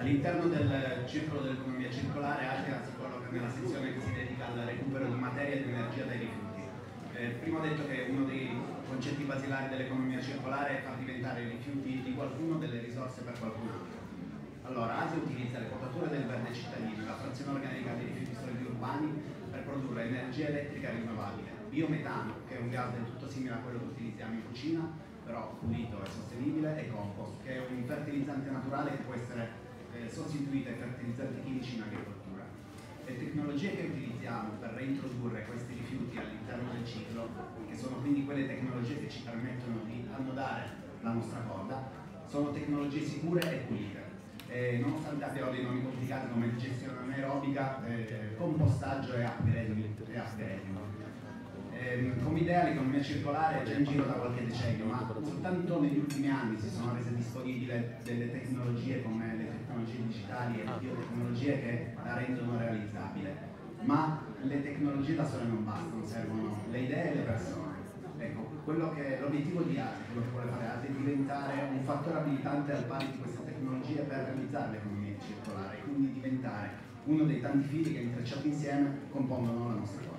All'interno del circolo dell'economia circolare Altera si colloca nella sezione che si dedica al recupero di materia e di energia dai rifiuti. Eh, prima ho detto che uno dei concetti basilari dell'economia circolare è far diventare i rifiuti di qualcuno delle risorse per qualcun altro. Allora, ASI utilizza le potature del verde cittadino, la frazione organica dei rifiuti solidi urbani per produrre energia elettrica rinnovabile, biometano, che è un gas del tutto simile a quello che utilizziamo in cucina, però pulito e sostenibile, e compost, che è un fertilizzante naturale che può essere chimici in agricoltura. Le tecnologie che utilizziamo per reintrodurre questi rifiuti all'interno del ciclo, che sono quindi quelle tecnologie che ci permettono di annodare la nostra corda, sono tecnologie sicure e pulite. Eh, nonostante abbiano dei nomi complicati come digestione anaerobica, eh, compostaggio e upgrading. Eh, come idea l'economia circolare è già in giro da qualche decennio, ma soltanto negli ultimi anni si sono rese disponibili delle tecnologie come le tecnologie digitali e le biotecnologie che la rendono realizzabile. Ma le tecnologie da sole non bastano, servono le idee e le persone. Ecco, l'obiettivo di ASI, quello che vuole fare ASI è diventare un fattore abilitante al pari di queste tecnologie per realizzare l'economia circolare quindi diventare uno dei tanti fili che intrecciati insieme compongono la nostra cosa.